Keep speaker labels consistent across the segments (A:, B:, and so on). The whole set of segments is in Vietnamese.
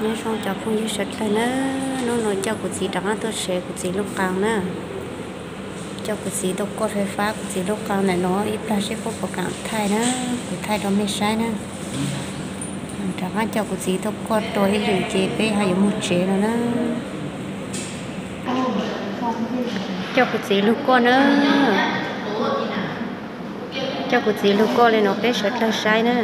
A: nên xong cho không như sạch là nó nó nói cho của chị đó tôi sẽ của chị lúc cao nữa cho của chị đâu có thể phá của chị lúc cao này nó ít ra sẽ có cảm thay nữa của thay đó mới sai nữa chẳng cho của chị đâu có tôi hay chế bé hay một chế nữa nữa cho của chị lúc con nữa cho của chị lúc con lên nó bé sạch là sai nữa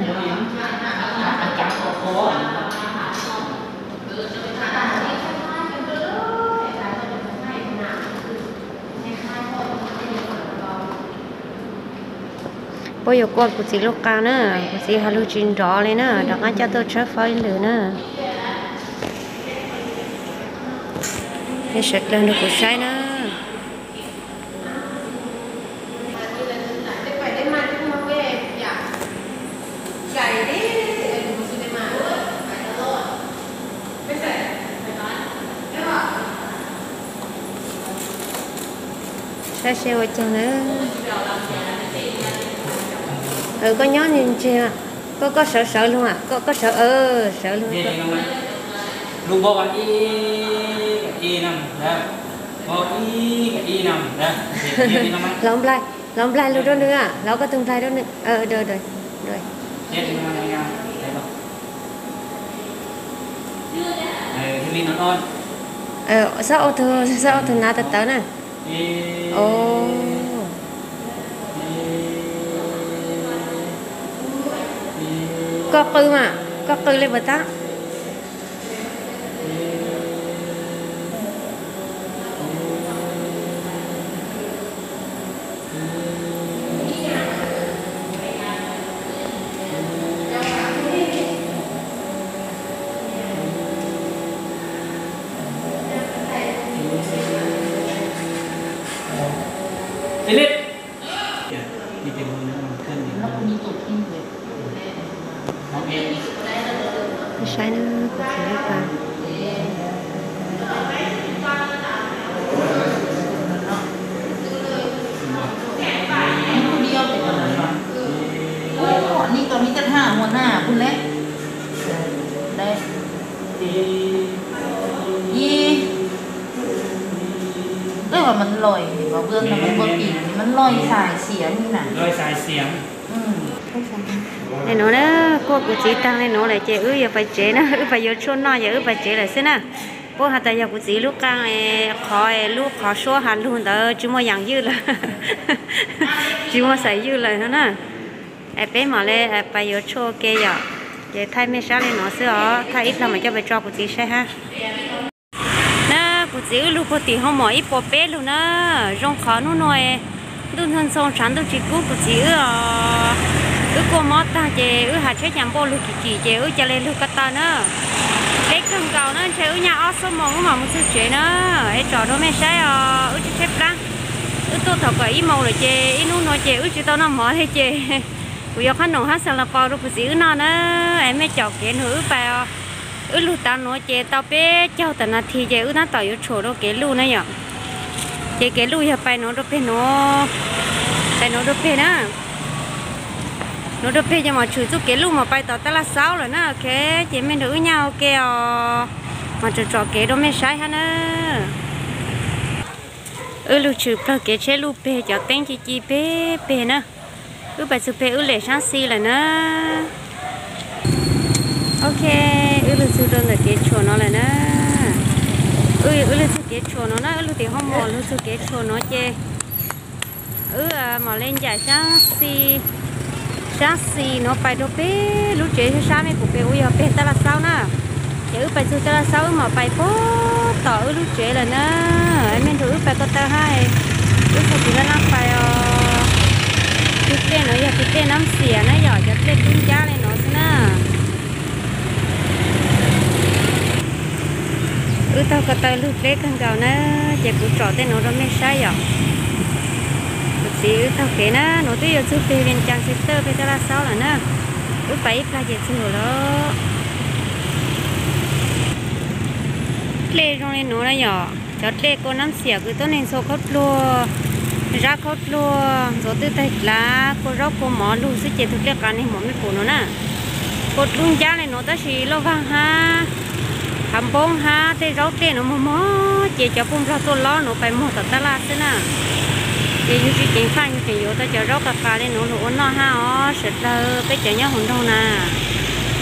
A: bây giờ con của chị lúc cao nữa của chị hà lưu trình rõ lên nữa đó ngay cho tôi chơi phơi nữa nữa cái sạch lên được của sai nữa sai xe video hấp dẫn ừ có nhớ nhìn chưa? Có có sợ sợ luôn à? Có có sợ ờ sợ luôn?
B: Lúc bố bạn y y nằm đó. Bố y y nằm đó.
A: Lòng lại lòng lại luôn đó nữa à? Lâu có từng lại đó nữa. Ờ rồi rồi rồi?
B: Ờ,
A: sao ô tô sao ô nào tới tới nè?
B: Y
A: có cư mà có cư lên bờ ta
B: Philip. nó em
A: sai nữa của chị lúc cao
C: มีคนเดียวแต่ตอนนั้นว่ะโอ้อันนี้ตอนนี้จะห้าหัวหน้าคุณเล็กได้ยี่เอ้ยว่ามันลอยนี่ว่าเบื้องแต่มันเบื้องอีกนี่มันลอยสายเสียงนี่น่ะ
B: rồi xài xiềng
C: อืม
A: này nó đó cô cũng chỉ tăng lên nó lại chế ư giờ phải chế nó ư phải giờ chôn nó, giờ ư phải chế lại xem nè. Bố hạt tại giờ cũng chỉ lúc căng này khó lúc khó số hạt luôn đó chú mua dạng dư là chú mua xài dư là nữa nè. Em bé mà lên em phải giờ chôn kia giờ. Giờ thay mấy sáng lên nó xưa thay ít là mà cho phải cho cũng chỉ xe ha. Nè cũng chỉ lúc của chị không mỏi, ít bộ bé luôn nè. Rong khó nó nói đun thân xong sáng tôi chỉ cứu cũng chỉ ư ư cô mót ta chè ư hạt chế nhám bò lu kỳ kỳ chè ư chả lên lu cắt ta nữa. Cái thằng cầu nó chè ư nhà ở số mong mà muốn số chế nữa. Ấy trò đó mấy sai à ư chế xếp ra ư tôi thọ cái màu rồi chè ư nu nói chè ư chỉ tao nó mỏ thế chè ư giờ khăn nồng hát sao là bao đâu phải giữ nó nữa. Em mấy chọc cái nữa ư phải ư lu tao nói chè tao bé cháu tao nó thì chè ư nó tao yếu chỗ đâu cái lu này nhở. Chè cái lu giờ phải nó đâu phải nó phải nó đâu phải nữa nó được phê cho mà chửi giúp cái lúc mà bay tàu ta là sáu rồi nè ok, chị mình được nhau. Ok ờ. mà trò trò cái đó mới sai ha nè? Ừ lúc chửi bà kế chế lúc phê cho tên chị chị phê bê nè. Ừ bài chụp phê ừ lệ sáng xì là nè. Ok ừ lúc chụp đơn là kế chuột nó là nè. Ừ ừ lúc chụp kế chuột nó nè. Ừ lúc thì không mò lúc chụp kế chuột nó chê. Ừ mà lên giải sáng xì sáng xì nó phải đâu bé lúc chế cho sáng này của bé ui bé ta là sao nè chứ phải chú ta là sao mà phải bố tỏ lúc chế là nè em nên thử phải có ta hai lúc sau thì nó phải cái tên nó giờ cái tên nắm xỉa nó giờ cho tên tung cha lên nó nè ư tao có tay lúc bé con gạo nè chế cũng trọ tên nó đó mới sai rồi đi thao kế na tuy giờ chụp phê bên trang sister phê ra sáu là na lúc bảy pha giờ chụp rồi đó. Trong nên nó là nhỏ. Chót lê cô nắm xỉa cứ tốt nên số khóc lua ra khóc lua rồi từ tay lá, cô róc, cô mỏ lu sẽ chế thực cái này mỏ mới phụ nó na cô trung giá này nó ta chỉ lo vàng ha. Hầm bông ha thế róc tê nó mỏ mỏ chế cho phun ra tôi lo nó phải mỏ thật ta thế nào cái như chị chính phanh thì yếu ta chờ rót cà phê lên nổ nổ nó ha, ó sẽ lơ bây giờ nhớ hồn đâu nè.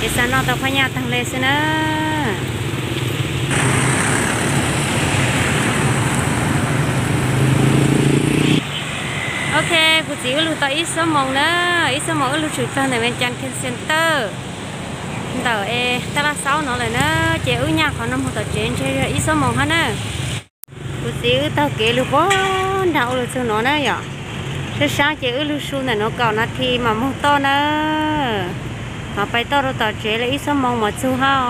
A: Cái sao nó tao phải nhà thằng lê xin á. Ok cụ chỉ lưu tao ít số mông nữa. Ít số mông lưu chủ tên này bên trang kinh center. Tờ e ta ba sáu nó lại nữa. Chế ứ nhà còn năm hồ tờ trên chơi ít số mông hết nữa xíu tao kể luôn bó đạo luôn xưa nó nè nhở, sẽ sáng chế ứ lưu su này nó cầu nó thì mà mong to nè mà phải to rồi tao chế là ít số mong mà su ha.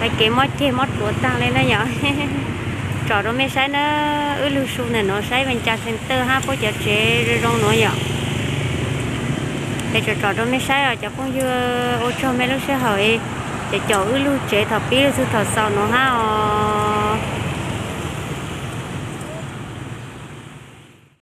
A: Phải kể mót chế mót của tăng lên nè nhở, trò đó mới sai nó ở lưu su này nó sai bên cha center ha có chế chế rồi nó nhở, để cho trò đó mới sai rồi cho con dưa ô cho mấy lúc sẽ hỏi để chỗ ư lưu chế thọ pi lưu thọ sau nó ha.